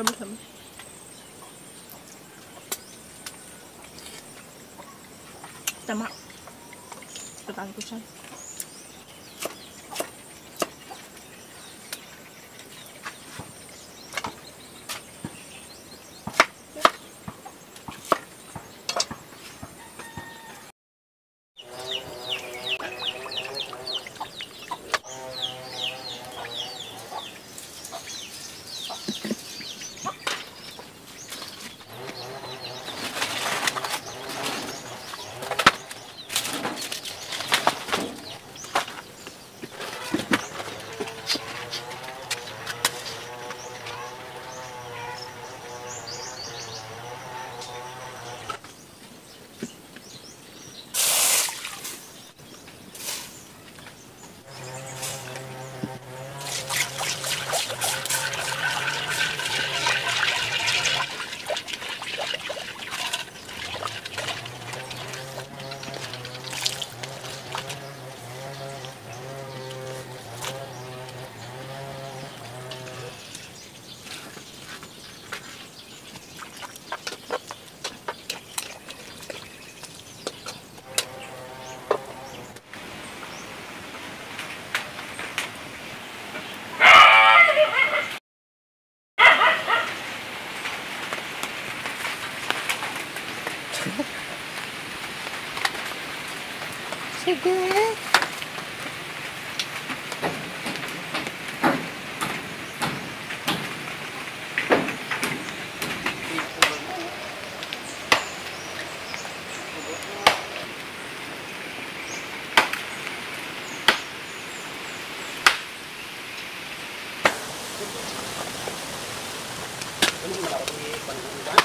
什么什么。怎么？这打的不深。Ako ni Pangulan?